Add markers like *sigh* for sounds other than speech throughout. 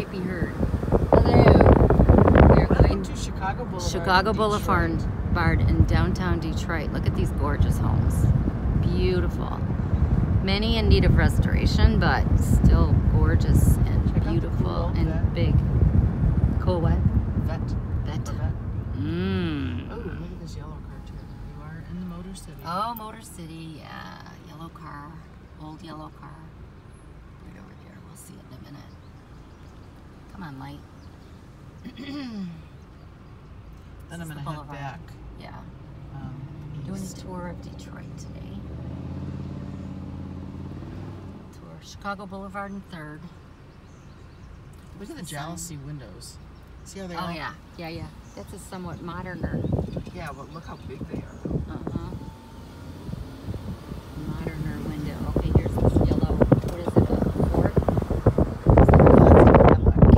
might be heard. Hello. We are Welcome going to Chicago Boulevard. Chicago in Boulevard Detroit. In downtown Detroit. Look at these gorgeous homes. Beautiful. Many in need of restoration, but still gorgeous and Check beautiful cool and vet. big. Cool what? Vet. Vet. Mmm. Oh, look at this yellow car too. You are in the Motor City. Oh, Motor City, yeah. Yellow car. Old yellow car. Right over there. We'll see it in a minute. Come on, light. *clears throat* then I'm gonna head boulevard. back. Yeah. Um, Doing a tour of Detroit today. Tour Chicago Boulevard and 3rd. Look at the jalousie windows. See how they are? Oh, yeah. Yeah, yeah. That's a somewhat moderner. Yeah, but look how big they are. Uh-huh. Moderner window. Okay, here's this yellow. What is it? A Ford?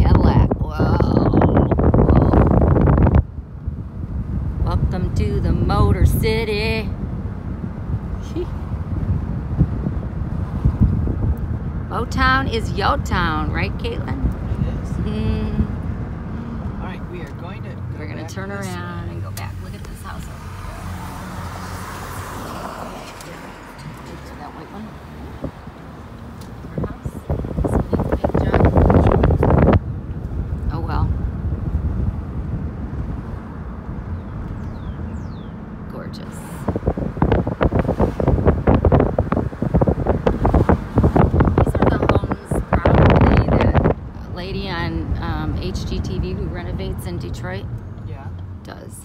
Cadillac. Whoa. Whoa. Welcome to the Motor City. Motown is yo town, right, Caitlin? It is. Mm. All right, we are going to. Go We're gonna turn this around way. and go back. Look at this house. To that white one. Our house. This one needs paint job. Oh well. Gorgeous. These are the homes probably that lady on um, HGTV who renovates in Detroit Yeah. does.